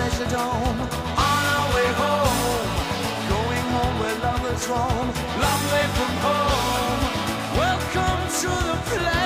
pleasure dome. On our way home, going home where lovers roam, lovely from home. Welcome to the place.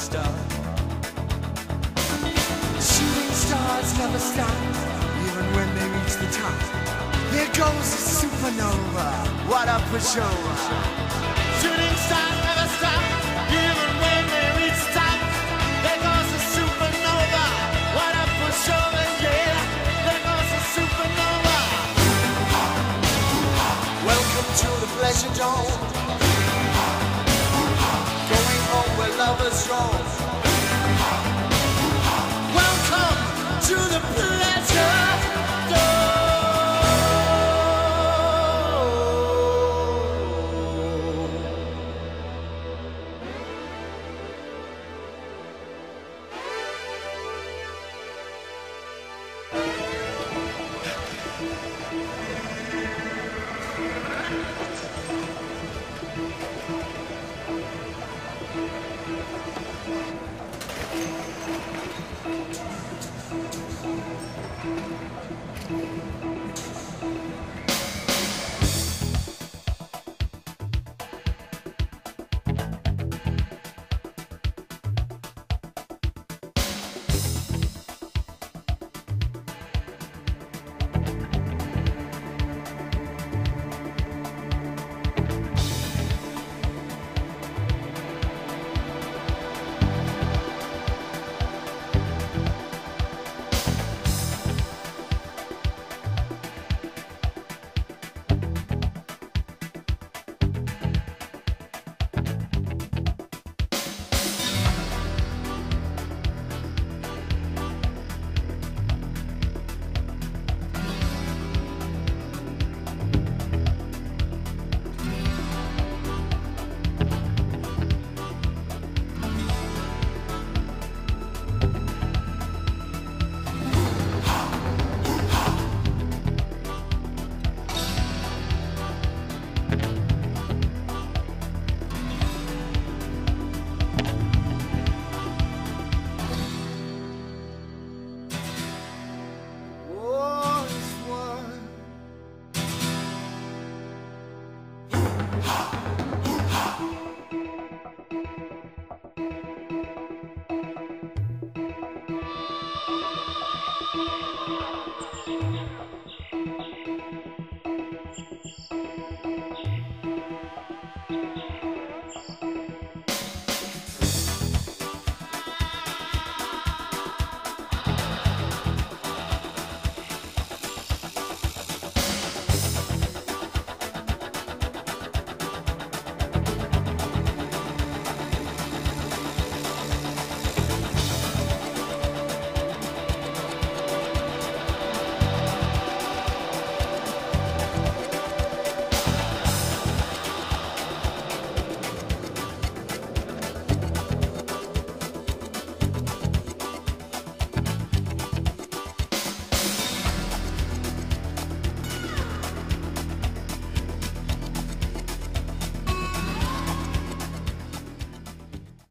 star. Shooting stars never stop, even when they reach the top. Here goes a supernova. What a pushover. Ha!